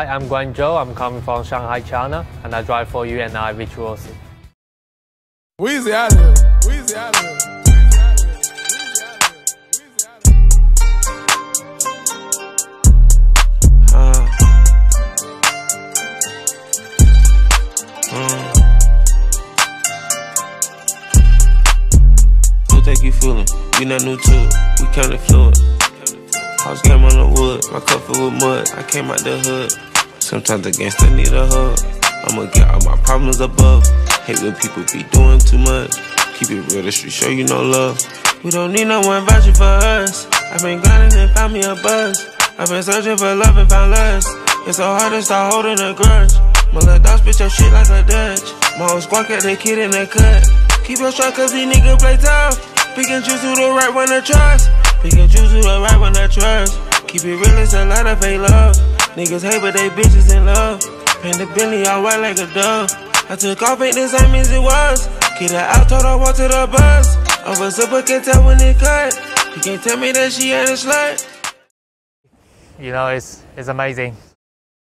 Hi, I'm Guanyu Zhou. I'm coming from Shanghai, China, and I drive for UNI Virtuosi. Weezy out here. Weezy out here. Uh, uh. Who think you fooling? We not new to it. We kinda fluid. House came on the wood, my cup filled with mud. I came out the hood. Sometimes the gangsta need a hug. I'ma get all my problems above. Hate when people be doing too much. Keep it real, the street show you no love. We don't need no one vouching for us. I've been grinding and found me a buzz. I've been searching for love and found lust. It's so hard to start holding a grudge. My little dog spit your shit like a Dutch. My whole squad got that kid in the cut. Keep your strike cause these niggas play tough. Pick and choose who the right one to trust. Pick and choose who the right one to trust. Keep it real, it's a lot of fake love. Niggas hate, but they bitches in love. Paint the Bentley all white like a dove. I took off, ain't the same as it was. Kid her out, told her walk to the bus. Over super can tell when it cut. You can't tell me that she ain't a slut. You know, it's, it's amazing.